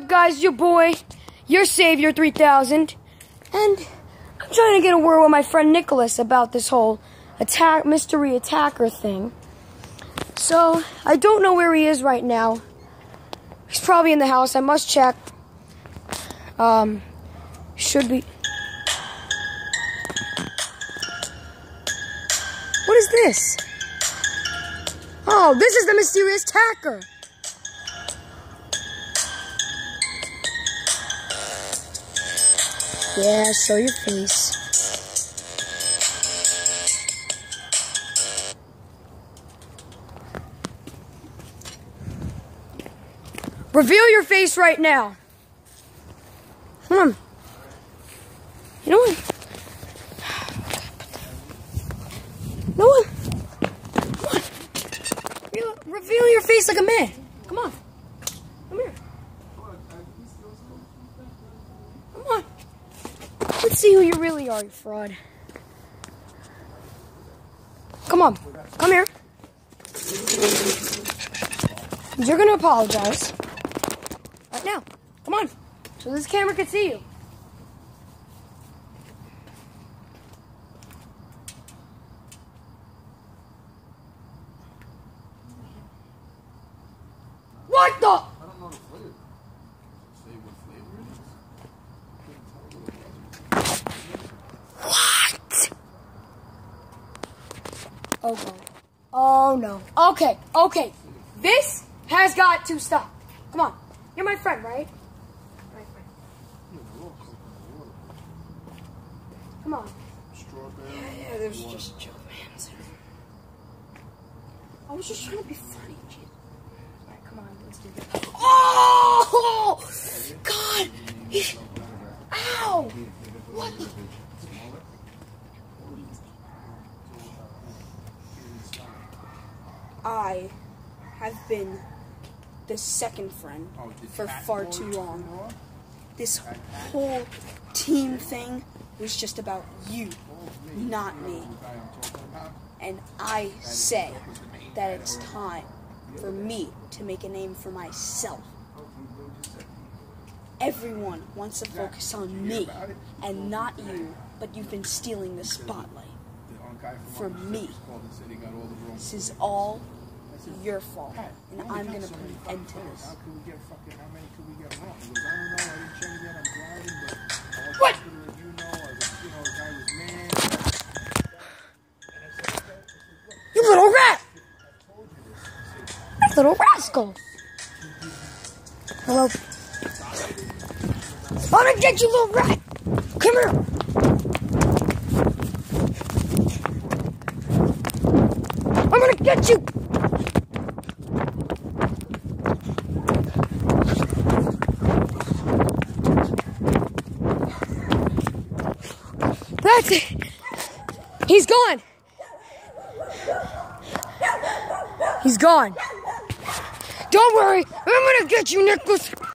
up, guys? Your boy, your savior 3000. And I'm trying to get a word with my friend Nicholas about this whole attack mystery attacker thing. So, I don't know where he is right now. He's probably in the house. I must check. Um, should be. What is this? Oh, this is the mysterious attacker. Yeah, show your face. Reveal your face right now. Come on. You know what? No one. Come on. Reveal, reveal your face like a man. Come on. Come here. Come on. See who you really are, you fraud. Come on. Come here. You're gonna apologize. Right now. Come on. So this camera can see you. What the flavor. Say what flavor it is. What? Oh god. Oh no. Okay, okay. This has got to stop. Come on. You're my friend, right? Right, right. Come on. Yeah, that was just joke, man. I was just trying to be funny, kid. Alright, come on, let's do this. Oh! God! He- Ow! What the? I have been the second friend Oh, for far too long. This whole team thing was just about you, not me. The guy I'm talking about. And I say that it's time for me to make a name for myself. Everyone wants to focus on me and not you, but you've been stealing the spotlight. The one guy For me. called and said he got all the wrong. This is all your fault, and I'm gonna put an end to this. How could we get fucking? How many could we get wrong? He goes, I don't know. I didn't check it yet. I'm driving, but I want What? you to review know. I was, you know, the guy was man. You little rat! You little rascal! Hello? I'm gonna get you, little rat! Come here! You! That's it! He's gone! He's gone. Don't worry, I'm gonna get you, Nicholas.